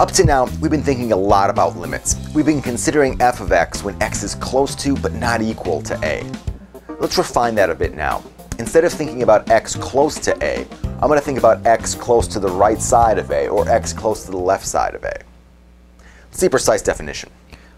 Up to now, we've been thinking a lot about limits. We've been considering f of x when x is close to but not equal to a. Let's refine that a bit now. Instead of thinking about x close to a, I'm going to think about x close to the right side of a or x close to the left side of a. Let's see a precise definition.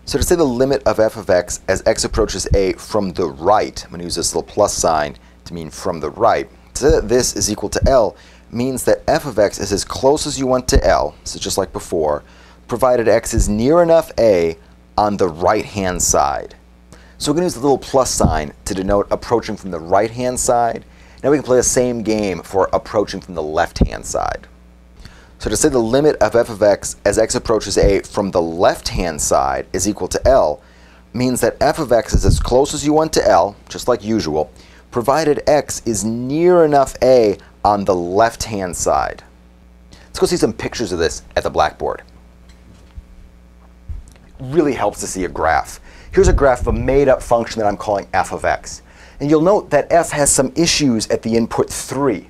So to say the limit of f of x as x approaches a from the right, I'm going to use this little plus sign to mean from the right, to say that this is equal to L means that f of x is as close as you want to L, so just like before, provided x is near enough a on the right-hand side. So we're going to use the little plus sign to denote approaching from the right-hand side. Now we can play the same game for approaching from the left-hand side. So to say the limit of f of x as x approaches a from the left-hand side is equal to L means that f of x is as close as you want to L, just like usual, provided x is near enough a on the left-hand side. Let's go see some pictures of this at the blackboard. really helps to see a graph. Here's a graph of a made-up function that I'm calling f of x. And you'll note that f has some issues at the input 3.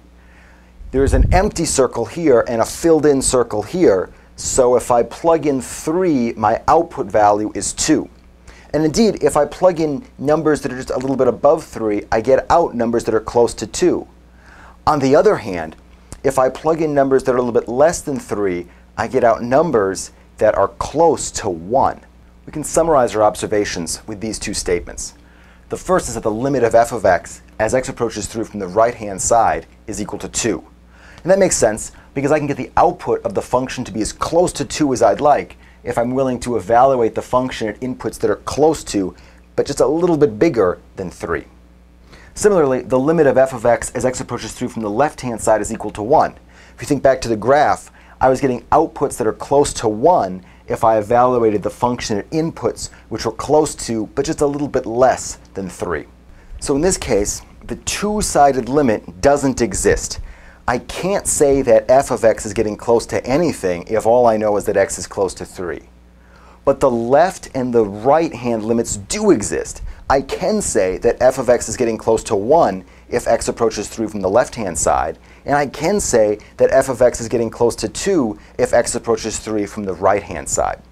There's an empty circle here and a filled-in circle here. So if I plug in 3, my output value is 2. And indeed, if I plug in numbers that are just a little bit above 3, I get out numbers that are close to 2. On the other hand, if I plug in numbers that are a little bit less than 3, I get out numbers that are close to 1. We can summarize our observations with these two statements. The first is that the limit of f of x as x approaches through from the right-hand side is equal to 2. And that makes sense because I can get the output of the function to be as close to 2 as I'd like if I'm willing to evaluate the function at inputs that are close to, but just a little bit bigger than 3. Similarly, the limit of f of x as x approaches through from the left-hand side is equal to 1. If you think back to the graph, I was getting outputs that are close to 1 if I evaluated the function at inputs which were close to, but just a little bit less than 3. So in this case, the two-sided limit doesn't exist. I can't say that f of x is getting close to anything if all I know is that x is close to 3. But the left and the right hand limits do exist. I can say that f of x is getting close to 1 if x approaches 3 from the left-hand side, and I can say that f of x is getting close to 2 if x approaches 3 from the right-hand side.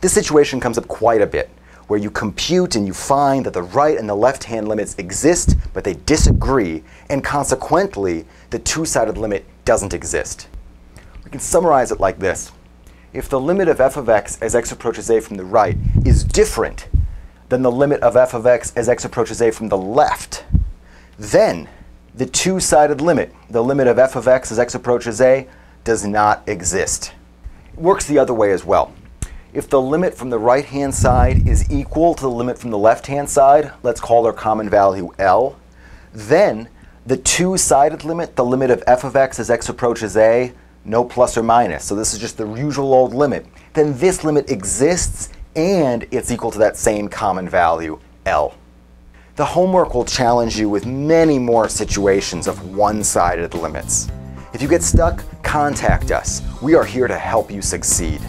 This situation comes up quite a bit, where you compute and you find that the right and the left-hand limits exist, but they disagree, and consequently, the two-sided limit doesn't exist. We can summarize it like this. If the limit of f of x as x approaches a from the right is different than the limit of f of x as x approaches a from the left, then the two-sided limit, the limit of f of x as x approaches a, does not exist. It works the other way as well. If the limit from the right-hand side is equal to the limit from the left-hand side, let's call their common value L, then the two-sided limit, the limit of f of x as x approaches a, no plus or minus, so this is just the usual old limit, then this limit exists and it's equal to that same common value, L. The homework will challenge you with many more situations of one-sided limits. If you get stuck, contact us. We are here to help you succeed.